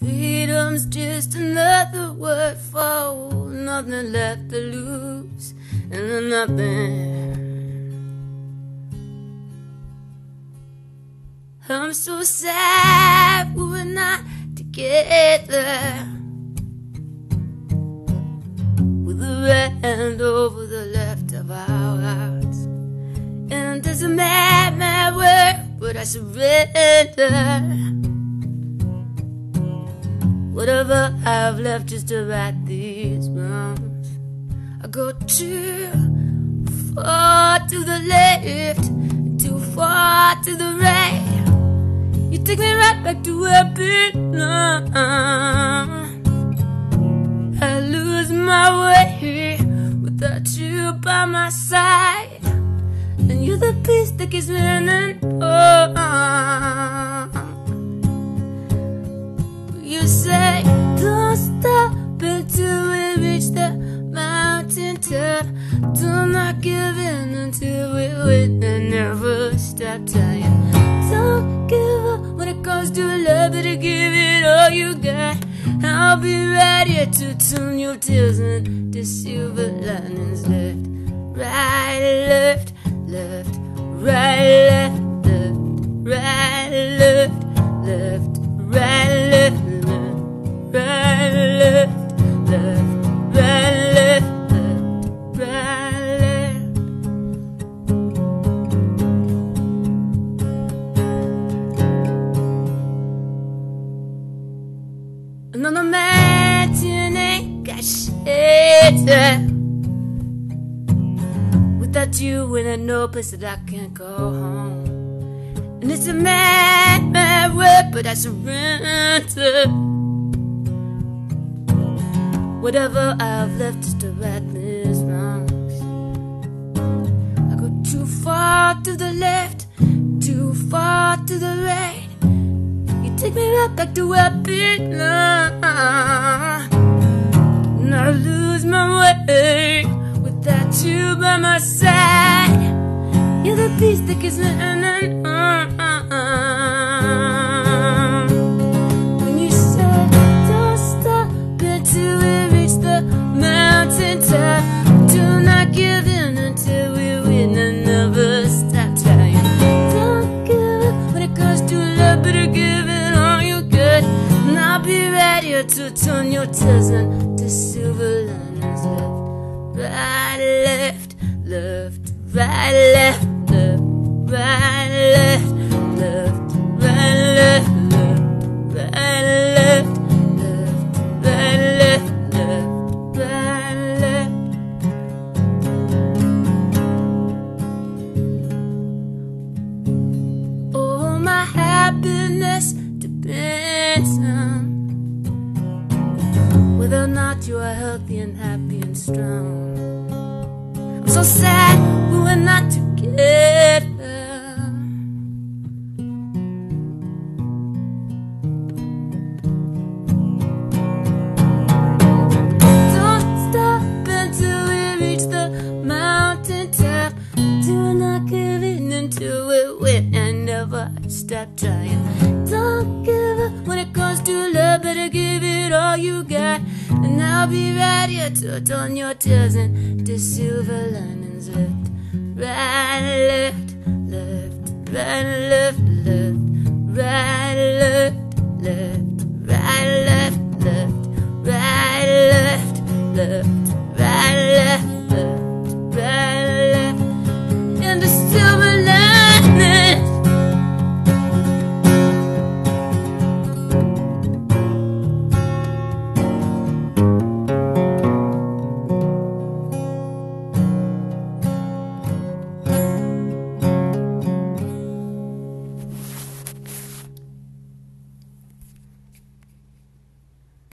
Freedom's just another word for nothing left to lose and nothing. I'm so sad we were not together. With the right over the left of our hearts. And a mad, mad world, but I surrender. Whatever I've left just to right these wrongs. I go too far to the left, too far to the right. You take me right back to where I belong. I lose my way without you by my side, and you're the peace that keeps me running. Not give in until we win and never stop trying. Don't give up when it comes to love, better give it all you got. I'll be right here to turn your tears into silver linings. Left, right, left, left, right, left, left, right, left, left, right, left right, left, left, shit. Without you, in a no place that I can't go home. And it's a mad, mad world, but I surrender. Whatever I've left is to right these wrongs. I go too far to the left, too far to the right. You take me right back to where I belong. And I lose my way without you by my side. You're the peace that gives me an When you say, don't stop until we reach the mountain top. Do not give in until we win and never stop trying. Don't give up when it comes to love, better give it all you got. And I'll be here to turn your tears left, right, left, left, right, left, left, right, left, left, right, left, left, right, left, left, right, left. Oh, my happiness depends on whether or not you are healthy and happy and strong. So sad we were not together. Don't stop until we reach the mountain top. Do not give in until we win and never stop trying. Don't give up when it comes to love, better give it all you got. And I'll be ready to turn your tears into silver linings. Left, right, left, left, right, left, left, right.